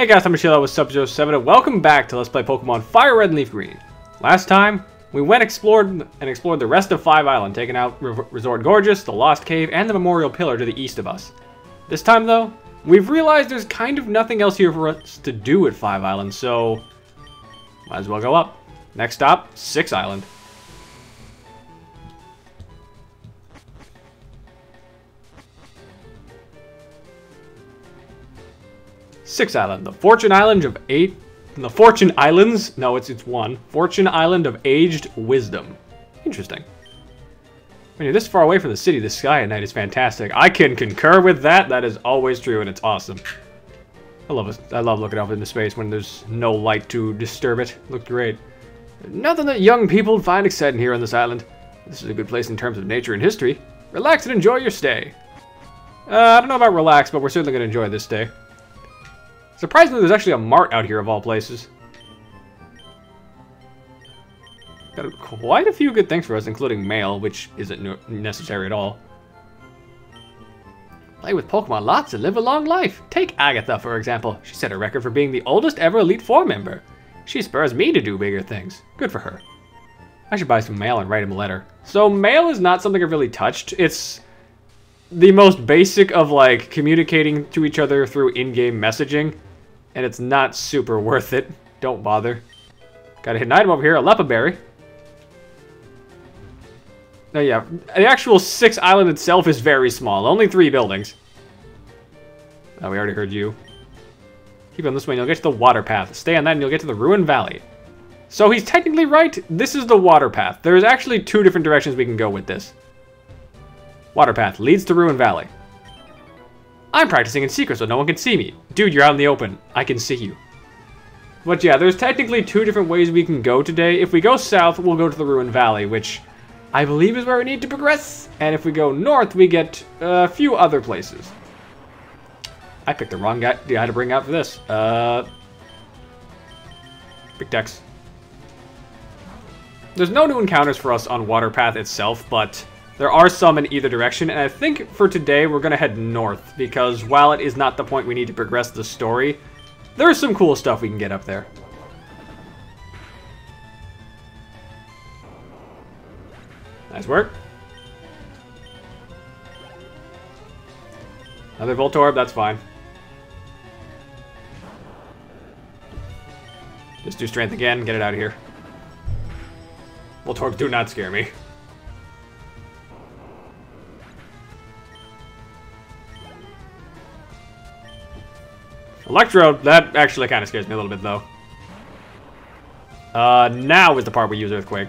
Hey guys, I'm Michelle with Subzero7 and welcome back to Let's Play Pokemon Fire Red and Leaf Green. Last time, we went explored and explored the rest of Five Island, taking out Re Resort Gorgeous, the Lost Cave, and the Memorial Pillar to the east of us. This time though, we've realized there's kind of nothing else here for us to do at Five Island, so might as well go up. Next stop, Six Island. Six Island, the Fortune Island of eight, the Fortune Islands. No, it's it's one. Fortune Island of aged wisdom. Interesting. When you're this far away from the city, the sky at night is fantastic. I can concur with that. That is always true, and it's awesome. I love it. I love looking out into space when there's no light to disturb it. Looked great. Nothing that young people find exciting here on this island. This is a good place in terms of nature and history. Relax and enjoy your stay. Uh, I don't know about relax, but we're certainly going to enjoy this stay. Surprisingly, there's actually a mart out here of all places. Got quite a few good things for us, including mail, which isn't necessary at all. Play with Pokemon lots and live a long life. Take Agatha, for example. She set a record for being the oldest ever Elite Four member. She spurs me to do bigger things. Good for her. I should buy some mail and write him a letter. So mail is not something I've really touched. It's the most basic of like communicating to each other through in-game messaging and it's not super worth it. Don't bother. Got a hidden item over here, a Leppa Berry. Oh yeah, the actual six island itself is very small, only three buildings. Oh, we already heard you. Keep on this way and you'll get to the water path. Stay on that and you'll get to the Ruined Valley. So he's technically right, this is the water path. There's actually two different directions we can go with this. Water path leads to Ruined Valley. I'm practicing in secret so no one can see me. Dude, you're out in the open. I can see you. But yeah, there's technically two different ways we can go today. If we go south, we'll go to the Ruined Valley, which I believe is where we need to progress. And if we go north, we get a few other places. I picked the wrong guy, guy to bring out for this. Uh, Big Tex. There's no new encounters for us on Waterpath itself, but there are some in either direction, and I think for today we're going to head north, because while it is not the point we need to progress the story, there's some cool stuff we can get up there. Nice work. Another Voltorb, that's fine. Just do strength again, get it out of here. Voltorbs do not scare me. Electro, that actually kind of scares me a little bit, though. Uh, now is the part we use Earthquake.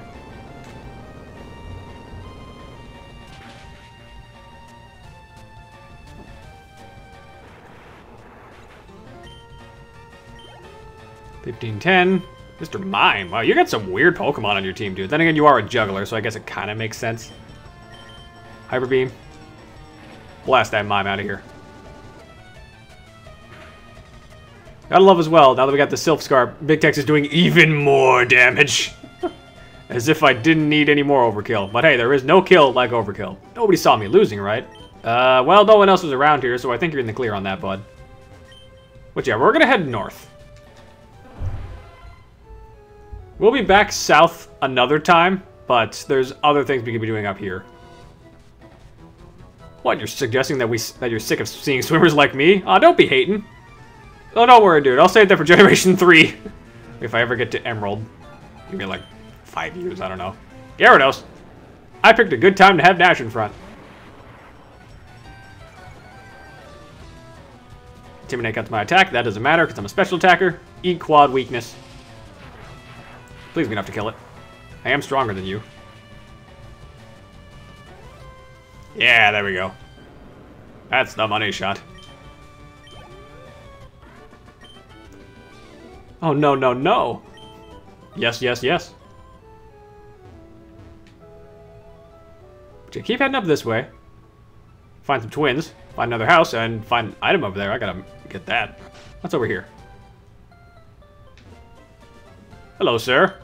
Fifteen ten. Mr. Mime. Wow, you got some weird Pokemon on your team, dude. Then again, you are a juggler, so I guess it kind of makes sense. Hyper Beam. Blast that Mime out of here. Gotta love as well, now that we got the Silk Scarf, Big Tex is doing even more damage. as if I didn't need any more overkill. But hey, there is no kill like overkill. Nobody saw me losing, right? Uh, well, no one else was around here, so I think you're in the clear on that, bud. But yeah, we're gonna head north. We'll be back south another time, but there's other things we could be doing up here. What, you're suggesting that we that you're sick of seeing swimmers like me? Aw, oh, don't be hating. Oh, don't worry, dude. I'll save that for Generation 3. if I ever get to Emerald. Give me like five years, I don't know. Gyarados! I picked a good time to have Nash in front. Intimidate cuts my attack. That doesn't matter because I'm a special attacker. Eat quad weakness. Please be enough to kill it. I am stronger than you. Yeah, there we go. That's the money shot. Oh, no, no, no. Yes, yes, yes. But you keep heading up this way. Find some twins. Find another house and find an item over there. I gotta get that. What's over here? Hello, sir.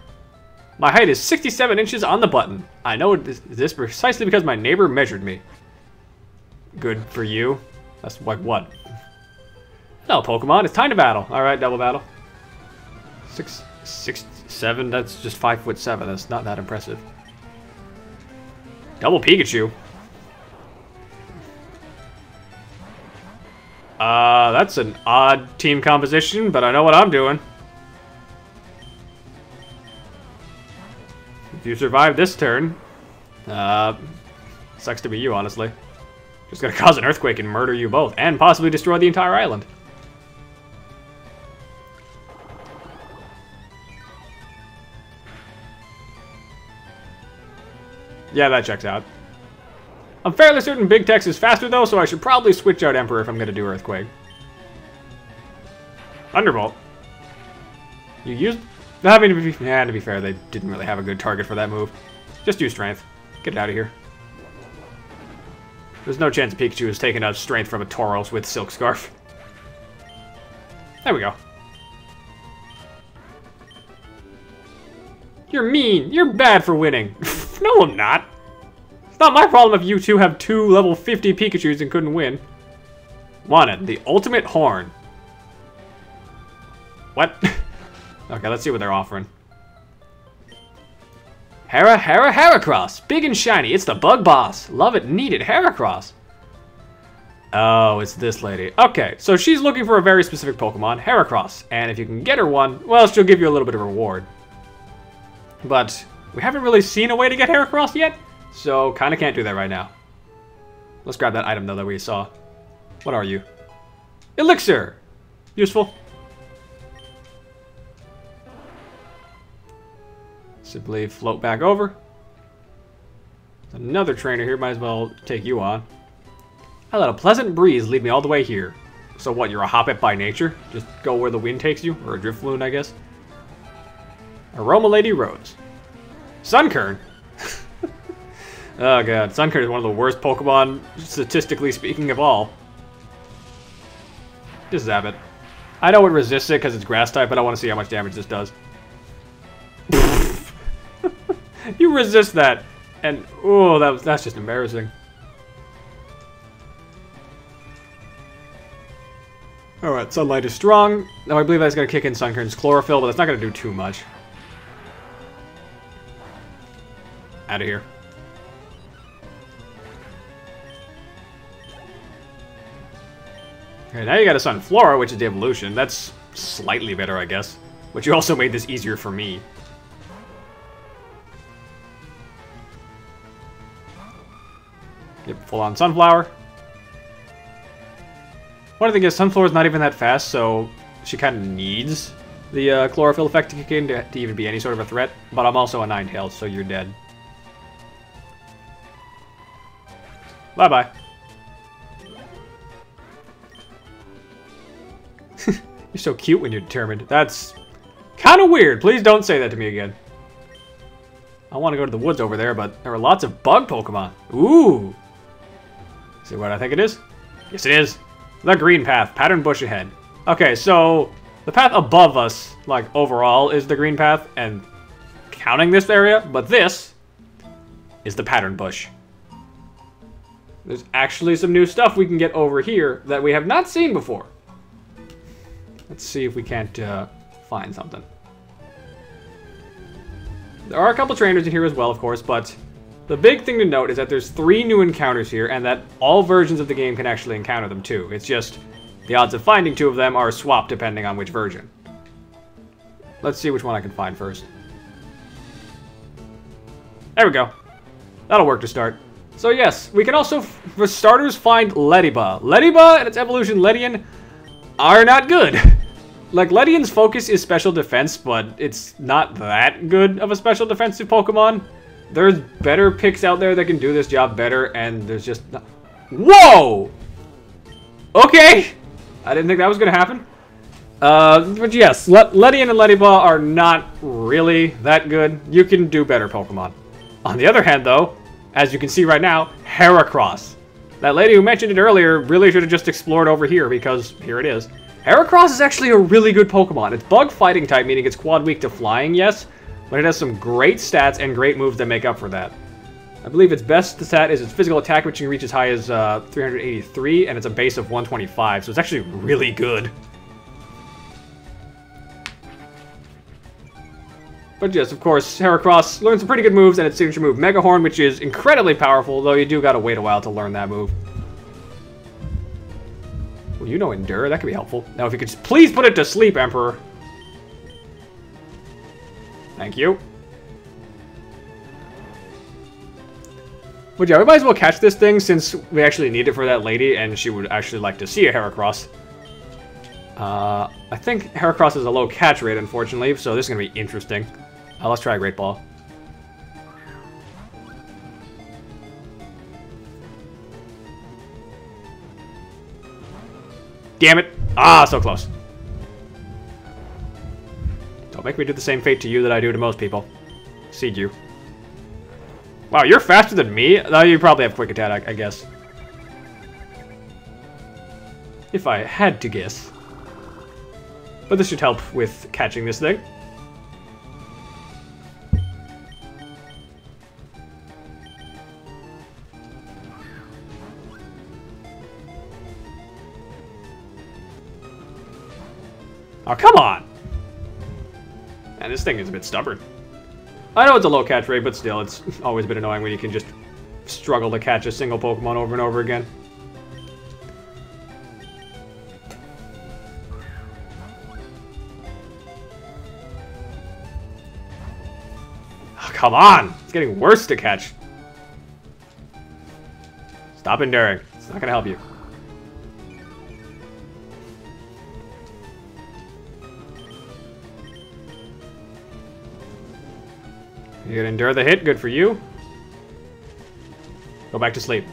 My height is 67 inches on the button. I know this precisely because my neighbor measured me. Good for you. That's like what? No, Pokemon, it's time to battle. Alright, double battle. Six, six, seven, that's just five foot seven. That's not that impressive. Double Pikachu. Uh, that's an odd team composition, but I know what I'm doing. If you survive this turn, uh, sucks to be you, honestly. Just gonna cause an earthquake and murder you both, and possibly destroy the entire island. Yeah, that checks out. I'm fairly certain Big Tex is faster, though, so I should probably switch out Emperor if I'm going to do Earthquake. Thunderbolt. You used... I mean, to be, yeah, to be fair, they didn't really have a good target for that move. Just use Strength. Get it out of here. There's no chance Pikachu is taking out Strength from a Tauros with Silk Scarf. There we go. You're mean. You're bad for winning. no, I'm not. Not my problem if you two have two level 50 Pikachus and couldn't win. Wanted. The ultimate horn. What? okay, let's see what they're offering. Hera, Hera, Heracross. Big and shiny. It's the bug boss. Love it, need it. Heracross. Oh, it's this lady. Okay, so she's looking for a very specific Pokemon, Heracross. And if you can get her one, well, she'll give you a little bit of reward. But we haven't really seen a way to get Heracross yet. So, kind of can't do that right now. Let's grab that item, though, that we saw. What are you? Elixir! Useful. Simply float back over. Another trainer here, might as well take you on. I let a pleasant breeze lead me all the way here. So what, you're a hoppip by nature? Just go where the wind takes you? Or a Drifloon, I guess? Aroma Lady Rose. Sunkern? Oh god, Sunkern is one of the worst Pokemon, statistically speaking, of all. Just zap it. I know it resists it because it's grass type, but I want to see how much damage this does. you resist that, and oh, that was, that's just embarrassing. Alright, Sunlight is strong. Now I believe that's going to kick in Sunkern's Chlorophyll, but that's not going to do too much. Out of here. Now you got a Sunflora, which is the evolution. That's slightly better, I guess. But you also made this easier for me. Yep, full-on Sunflower. One thing is, Sunflora's not even that fast, so she kind of needs the uh, chlorophyll effect to kick in to, to, even be any sort of a threat. But I'm also a Ninetales, so you're dead. Bye-bye. You're so cute when you're determined. That's kind of weird. Please don't say that to me again. I want to go to the woods over there, but there are lots of bug Pokemon. Ooh. See what I think it is? Yes, it is. The green path. Pattern bush ahead. Okay, so the path above us, like overall, is the green path, and counting this area, but this is the pattern bush. There's actually some new stuff we can get over here that we have not seen before. Let's see if we can't uh, find something. There are a couple trainers in here as well, of course, but the big thing to note is that there's three new encounters here, and that all versions of the game can actually encounter them too. It's just the odds of finding two of them are swapped depending on which version. Let's see which one I can find first. There we go. That'll work to start. So yes, we can also, for starters, find Ledyba. Ledyba and its evolution Ledian are not good. Like, Ledian's focus is special defense, but it's not that good of a special defensive Pokemon. There's better picks out there that can do this job better, and there's just not... Whoa! Okay! I didn't think that was going to happen. Uh, but yes, Le Ledian and Ledyba are not really that good. You can do better Pokemon. On the other hand, though, as you can see right now, Heracross. That lady who mentioned it earlier really should have just explored over here, because here it is. Heracross is actually a really good Pokemon. It's bug fighting type, meaning it's quad weak to flying, yes, but it has some great stats and great moves that make up for that. I believe its best stat is its physical attack, which can reach as high as uh, 383, and it's a base of 125, so it's actually really good. But yes, of course, Heracross learns some pretty good moves, and its signature move, Mega Horn, which is incredibly powerful, though you do gotta wait a while to learn that move. You know Endure, that could be helpful. Now, if you could please put it to sleep, Emperor. Thank you. But yeah, we might as well catch this thing since we actually need it for that lady, and she would actually like to see a Heracross. Uh, I think Heracross has a low catch rate, unfortunately, so this is going to be interesting. Uh, let's try a Great Ball. Damn it! Ah, so close. Don't make me do the same fate to you that I do to most people. Seed you. Wow, you're faster than me? No, you probably have quick attack, I guess. If I had to guess. But this should help with catching this thing. Oh, come on! And this thing is a bit stubborn. I know it's a low catch rate, but still, it's always been annoying when you can just struggle to catch a single Pokemon over and over again. Oh, come on! It's getting worse to catch. Stop enduring. It's not gonna help you. You can endure the hit, good for you. Go back to sleep.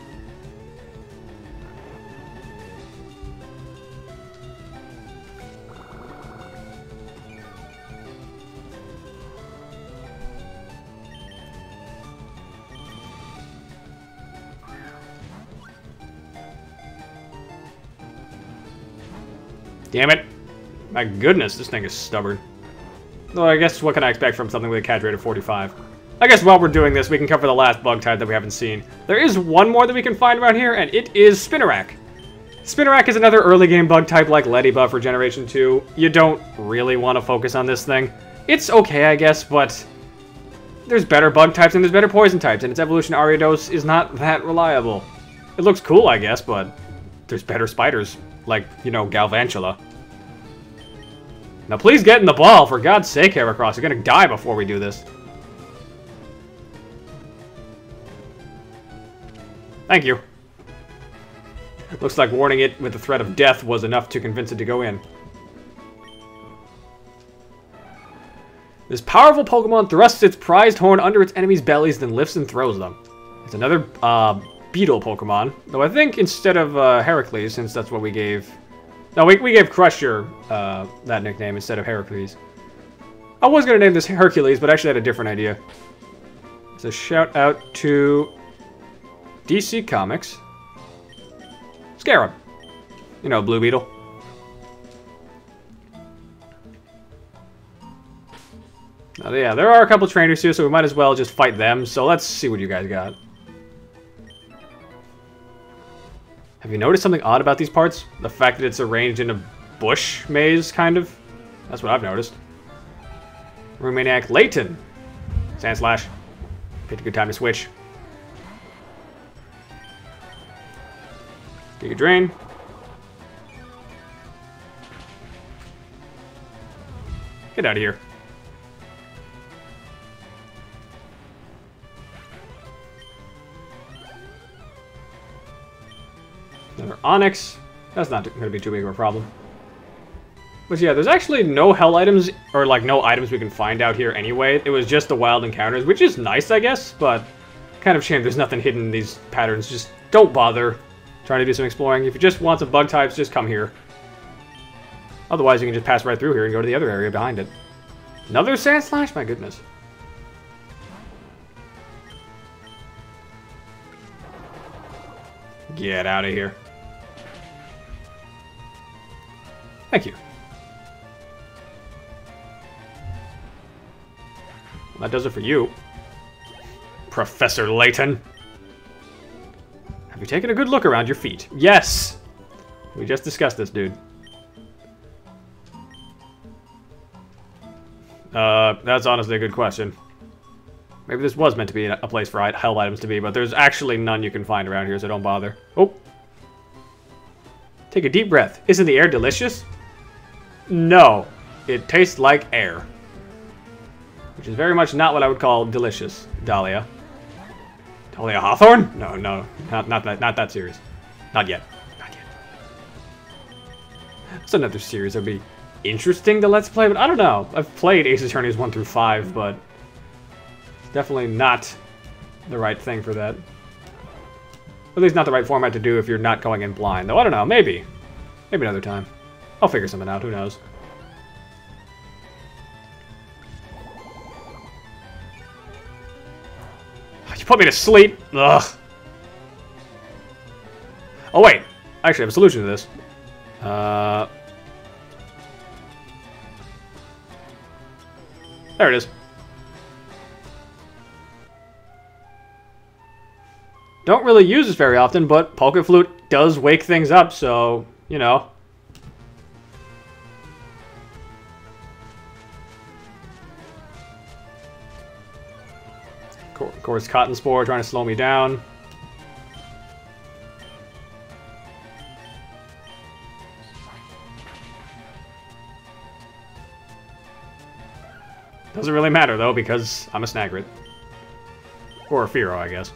Damn it. My goodness, this thing is stubborn. Well, I guess what can I expect from something with a catch rate of 45? I guess while we're doing this, we can cover the last bug type that we haven't seen. There is one more that we can find around here, and it is Spinarak. Spinarak is another early game bug type like Ledyba for Generation 2. You don't really want to focus on this thing. It's okay, I guess, but there's better bug types and there's better poison types, and its evolution Ariados is not that reliable. It looks cool, I guess, but there's better spiders, like, you know, Galvantula. Now please get in the ball, for God's sake, Heracross. You're gonna die before we do this. Thank you. Looks like warning it with the threat of death was enough to convince it to go in. This powerful Pokemon thrusts its prized horn under its enemies' bellies, then lifts and throws them. It's another uh, beetle Pokemon, though I think instead of uh, Heracles, since that's what we gave no, we, we gave Crusher uh, that nickname instead of Heracles. I was going to name this Hercules, but I actually had a different idea. So shout out to DC Comics. Scarab. You know, Blue Beetle. Now, yeah, there are a couple trainers here, so we might as well just fight them. So let's see what you guys got. Have you noticed something odd about these parts? The fact that it's arranged in a bush maze, kind of? That's what I've noticed. Ruin Maniac Layton. Sandslash. Picked a good time to switch. Giga Drain. Get out of here. Another Onix. That's not going to be too big of a problem. But yeah, there's actually no hell items, or like no items we can find out here anyway. It was just the wild encounters, which is nice, I guess, but kind of shame there's nothing hidden in these patterns. Just don't bother trying to do some exploring. If you just want some bug types, just come here. Otherwise, you can just pass right through here and go to the other area behind it. Another Sandslash? My goodness. Get out of here. Thank you. That does it for you. Professor Layton. Have you taken a good look around your feet? Yes! We just discussed this, dude. Uh, that's honestly a good question. Maybe this was meant to be a place for held items to be, but there's actually none you can find around here, so don't bother. Oh! Take a deep breath. Isn't the air delicious? No. It tastes like air. Which is very much not what I would call delicious, Dahlia. Dahlia Hawthorne? No, no, not, not that, not that series. Not yet. Not yet. That's another series that'd be interesting to Let's Play, but I don't know. I've played Ace Attorneys 1 through 5, but definitely not the right thing for that. At least not the right format to do if you're not going in blind, though I don't know, maybe. Maybe another time. I'll figure something out, who knows. You put me to sleep! Ugh. Oh wait, Actually, I actually have a solution to this. Uh... There it is. Don't really use this very often, but Poké Flute does wake things up, so, you know. Course, Cotton Spore trying to slow me down. Doesn't really matter, though, because I'm a Snagret. Or a Fearow, I guess.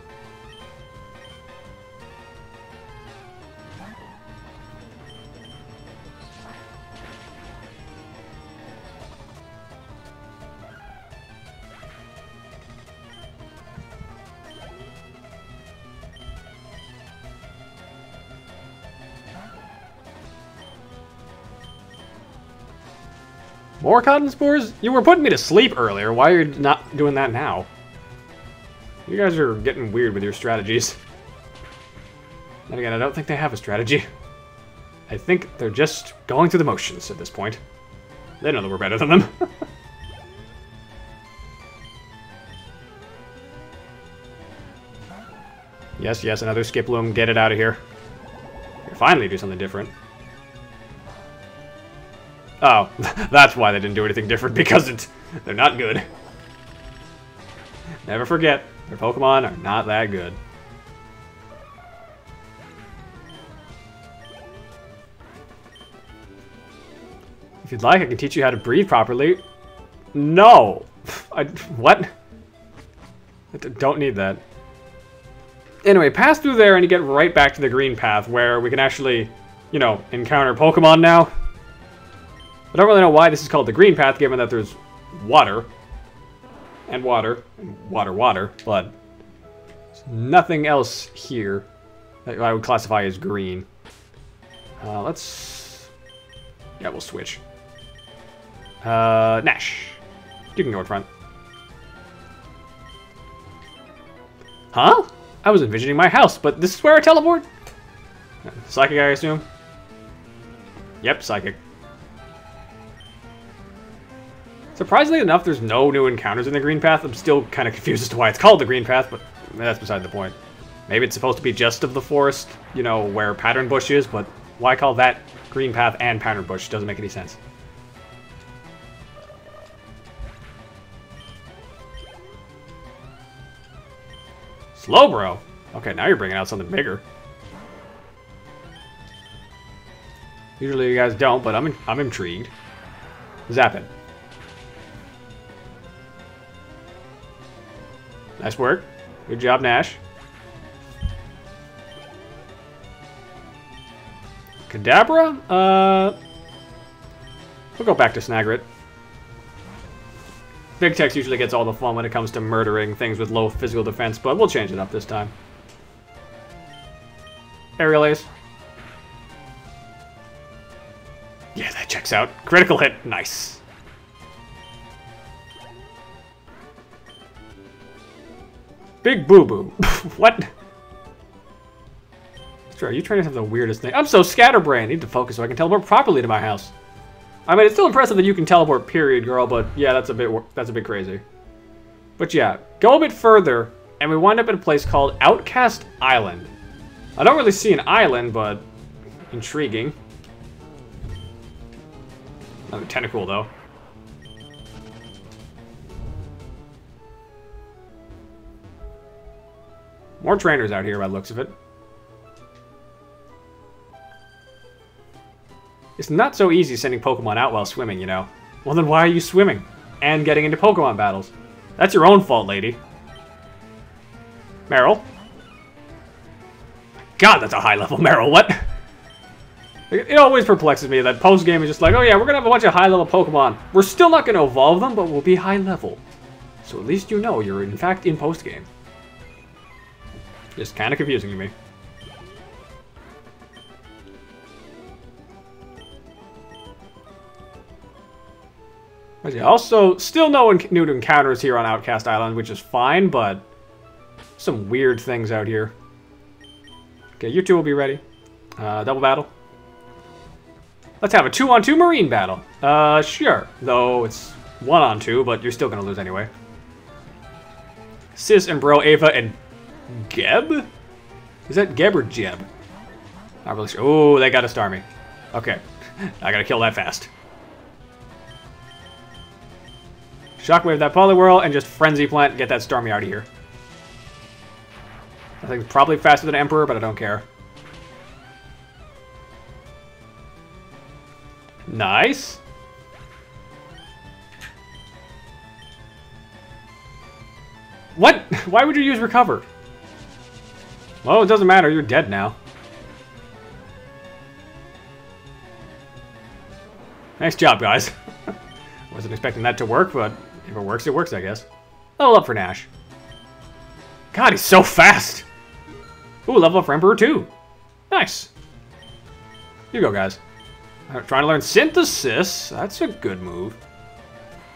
More cotton spores? You were putting me to sleep earlier. Why are you not doing that now? You guys are getting weird with your strategies. And again, I don't think they have a strategy. I think they're just going through the motions at this point. They know that we're better than them. yes, yes, another Skiploom. Get it out of here. Finally do something different. Oh, that's why they didn't do anything different, because it's, they're not good. Never forget, their Pokemon are not that good. If you'd like, I can teach you how to breathe properly. No! I, what? I don't need that. Anyway, pass through there and you get right back to the green path where we can actually, you know, encounter Pokemon now. I don't really know why this is called the green path, given that there's water. And water. And water, water. But nothing else here that I would classify as green. Uh, let's... Yeah, we'll switch. Uh, Nash. You can go in front. Huh? I was envisioning my house, but this is where I teleport? Psychic, I assume? Yep, Psychic. Surprisingly enough, there's no new encounters in the Green Path. I'm still kind of confused as to why it's called the Green Path, but that's beside the point. Maybe it's supposed to be just of the forest, you know, where Pattern Bush is, but why call that Green Path and Pattern Bush? Doesn't make any sense. Slowbro. Okay, now you're bringing out something bigger. Usually you guys don't, but I'm, I'm intrigued. Zap Nice work. Good job, Nash. Kadabra? Uh, we'll go back to Snagret. Big Tex usually gets all the fun when it comes to murdering things with low physical defense, but we'll change it up this time. Aerial Ace. Yeah, that checks out. Critical hit. Nice. Big boo-boo. what? Sure, you trying to have the weirdest thing? I'm so scatterbrained. I need to focus so I can teleport properly to my house. I mean, it's still impressive that you can teleport, period, girl, but yeah, that's a bit that's a bit crazy. But yeah, go a bit further and we wind up at a place called Outcast Island. I don't really see an island, but intriguing. Another Tentacool, though. More trainers out here by looks of it. It's not so easy sending Pokemon out while swimming, you know. Well, then why are you swimming? And getting into Pokemon battles? That's your own fault, lady. Meryl. God, that's a high level Meryl, What? It always perplexes me that post-game is just like, oh yeah, we're to have a bunch of high-level Pokemon. We're still not to evolve them, but we'll be high-level. So at least you know you're in fact in post-game. Just kind of confusing to me. Also, still no new encounters here on Outcast Island, which is fine, but some weird things out here. Okay, you two will be ready. Uh, double battle. Let's have a two-on-two 2 marine battle. Uh, sure. Though it's one-on-two, but you're still gonna lose anyway. Sis and Bro, Ava, and Geb? Is that Geb or Jeb? Not really sure. Oh, they got a Starmie. Okay. I gotta kill that fast. Shockwave that Poliwhirl and just Frenzy Plant get that Starmie out of here. I think probably faster than Emperor, but I don't care. Nice. What? Why would you use Recover? Well, it doesn't matter. You're dead now. Nice job, guys. Wasn't expecting that to work, but if it works, it works, I guess. Level up for Nash. God, he's so fast! Ooh, level up for Emperor too. Nice. Here you go, guys. I'm trying to learn Synthesis. That's a good move.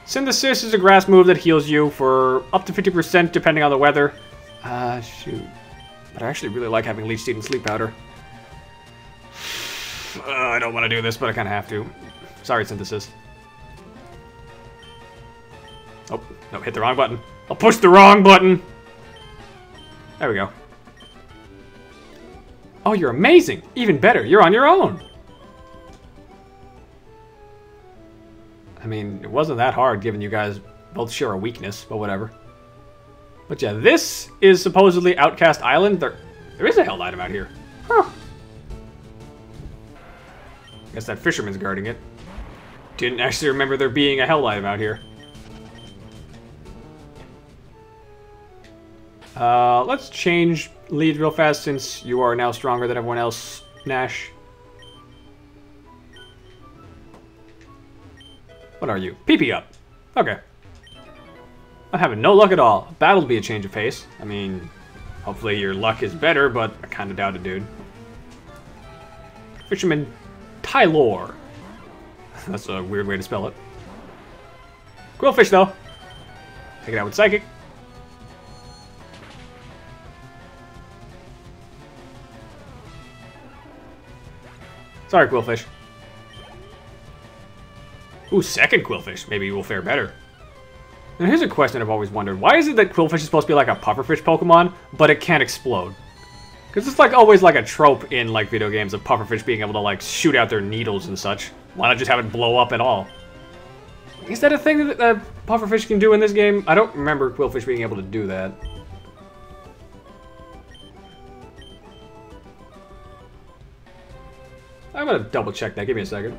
Synthesis is a grass move that heals you for up to 50% depending on the weather. Uh, shoot. But I actually really like having Leech Seed and Sleep Powder. Uh, I don't want to do this, but I kind of have to. Sorry, Synthesis. Oh, no, hit the wrong button. I'll push the wrong button! There we go. Oh, you're amazing! Even better, you're on your own! I mean, it wasn't that hard given you guys both share a weakness, but whatever. But yeah, this is supposedly Outcast Island. There, there is a held item out here. Huh. Guess that fisherman's guarding it. Didn't actually remember there being a held item out here. Uh, let's change lead real fast since you are now stronger than everyone else, Nash. What are you? PP up. Okay. I'm having no luck at all. Battle'll be a change of pace. I mean, hopefully your luck is better, but I kind of doubt it, dude. Fisherman Tylor. That's a weird way to spell it. Qwilfish, though. Take it out with Psychic. Sorry, Qwilfish. Ooh, second Qwilfish. Maybe you will fare better. Now here's a question I've always wondered. Why is it that Qwilfish is supposed to be like a pufferfish Pokemon, but it can't explode? Because it's like always like a trope in like video games of pufferfish being able to like shoot out their needles and such. Why not just have it blow up at all? Is that a thing that uh, pufferfish can do in this game? I don't remember Qwilfish being able to do that. I'm gonna double check that. Give me a second.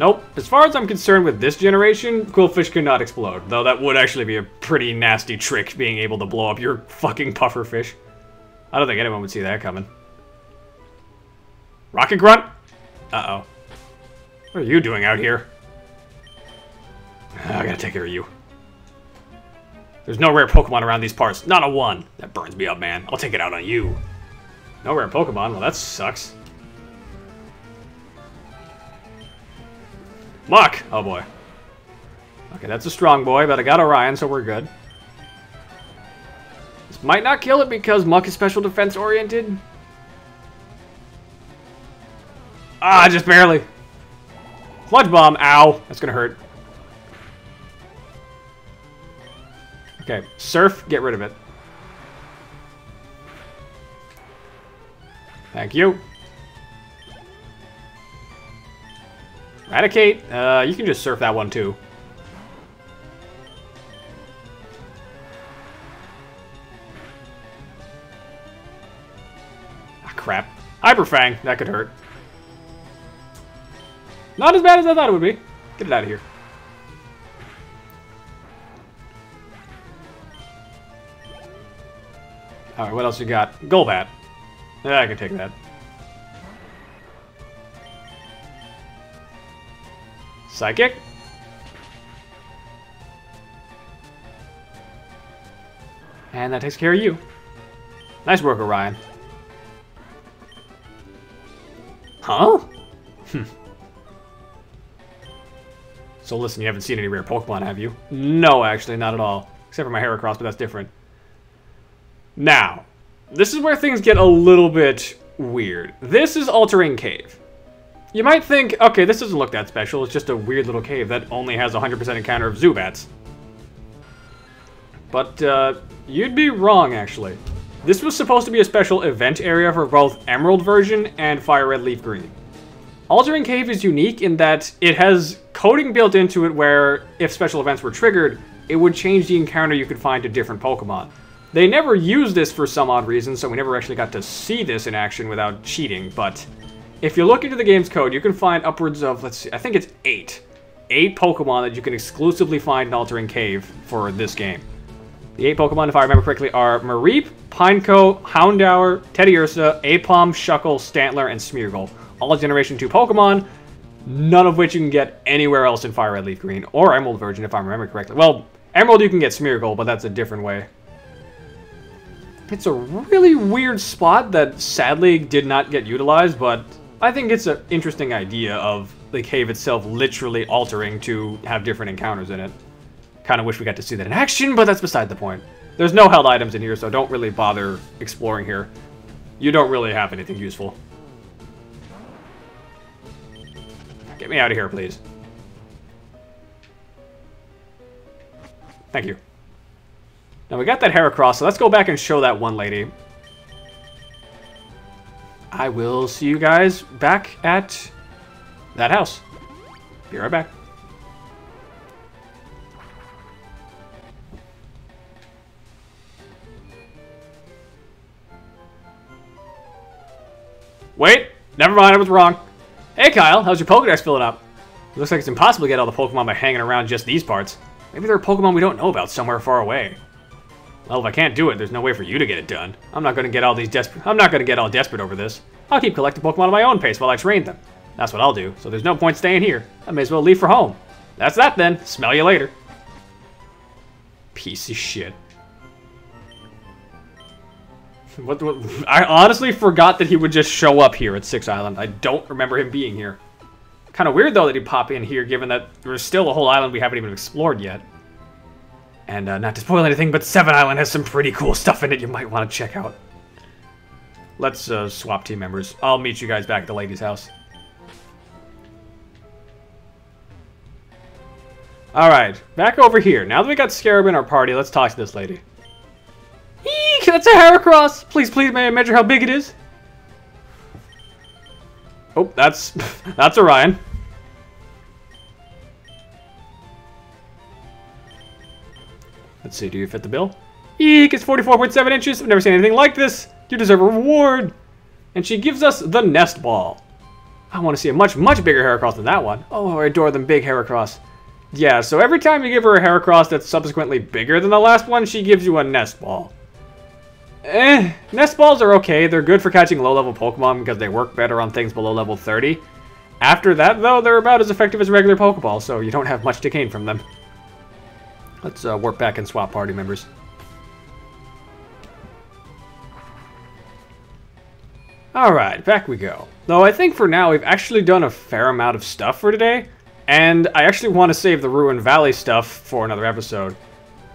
Nope. As far as I'm concerned with this generation, Qwilfish cannot explode. Though that would actually be a pretty nasty trick, being able to blow up your fucking pufferfish. I don't think anyone would see that coming. Rocket Grunt? Uh-oh. What are you doing out here? Ah, I gotta take care of you. There's no rare Pokemon around these parts. Not a one. That burns me up, man. I'll take it out on you. No rare Pokemon? Well, that sucks. Muk, Oh boy. Okay, that's a strong boy, but I got Orion, so we're good. This might not kill it because Muk is special defense oriented. Ah, just barely. Sludge Bomb, ow. That's gonna hurt. Okay, Surf, get rid of it. Thank you. Raticate. Uh, you can just surf that one too. Ah, crap. Hyperfang, That could hurt. Not as bad as I thought it would be. Get it out of here. Alright, what else you got? Golbat. Yeah, I can take that. Psychic. And that takes care of you. Nice work, Orion. Huh? Hmm. so listen, you haven't seen any rare Pokemon, have you? No, actually, not at all. Except for my Heracross, but that's different. Now, this is where things get a little bit weird. This is Altering Cave. You might think, okay, this doesn't look that special. It's just a weird little cave that only has 100% encounter of Zubats. But uh, you'd be wrong, actually. This was supposed to be a special event area for both Emerald version and Fire Red Leaf Green. Altering Cave is unique in that it has coding built into it where, if special events were triggered, it would change the encounter you could find to different Pokemon. They never used this for some odd reason, so we never actually got to see this in action without cheating, but if you look into the game's code, you can find upwards of, let's see, I think it's eight. Eight Pokemon that you can exclusively find in Altering Cave for this game. The eight Pokemon, if I remember correctly, are Mareep, Pineco, Houndour, Teddiursa, Aipom, Shuckle, Stantler, and Smeargle. All Generation 2 Pokemon, none of which you can get anywhere else in Fire Red Leaf Green, or Emerald Version, if I remember correctly. Well, Emerald you can get Smeargle, but that's a different way. It's a really weird spot that sadly did not get utilized, but I think it's an interesting idea of the cave itself literally altering to have different encounters in it. Kind of wish we got to see that in action, but that's beside the point. There's no held items in here, so don't really bother exploring here. You don't really have anything useful. Get me out of here, please. Thank you. Now we got that Heracross, so let's go back and show that one lady. I will see you guys back at that house. Be right back. Wait, never mind, I was wrong. Hey Kyle, how's your Pokedex filling up? It looks like it's impossible to get all the Pokemon by hanging around just these parts. Maybe there are Pokemon we don't know about somewhere far away. Well, if I can't do it, there's no way for you to get it done. I'm not gonna get all these desperate. I'm not gonna get all desperate over this. I'll keep collecting Pokemon at my own pace while I train them. That's what I'll do. So there's no point staying here. I may as well leave for home. That's that then. Smell you later. Piece of shit. What, what, I honestly forgot that he would just show up here at Six Island. I don't remember him being here. Kind of weird though that he'd pop in here, given that there's still a whole island we haven't even explored yet. And uh, not to spoil anything, but Seven Island has some pretty cool stuff in it you might want to check out. Let's uh, swap team members. I'll meet you guys back at the lady's house. Alright, back over here. Now that we got Scarab in our party, let's talk to this lady. Eek, that's a Heracross! Please, please, may I measure how big it is? Oh, that's... that's Orion. Let's see, do you fit the bill? Eek, it's 44.7 inches. I've never seen anything like this. You deserve a reward. And she gives us the nest ball. I want to see a much, much bigger Heracross than that one. Oh, I adore them big Heracross. Yeah, so every time you give her a Heracross that's subsequently bigger than the last one, she gives you a nest ball. Eh, nest balls are okay. They're good for catching low-level Pokemon because they work better on things below level 30. After that, though, they're about as effective as regular Pokeballs, so you don't have much to gain from them. Let's uh, warp back and swap party members. Alright, back we go. Though I think for now we've actually done a fair amount of stuff for today, and I actually want to save the Ruined Valley stuff for another episode.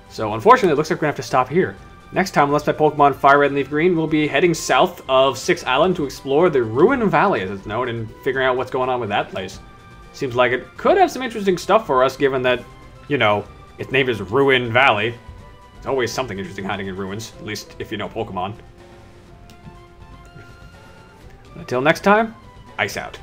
So unfortunately, it looks like we're going to have to stop here. Next time, unless my Pokemon Fire Red and Leaf Green, we'll be heading south of Six Island to explore the Ruin Valley, as it's known, and figuring out what's going on with that place. Seems like it could have some interesting stuff for us, given that, you know, its name is Ruin Valley. Always something interesting hiding in ruins, at least if you know Pokemon. Until next time, ice out.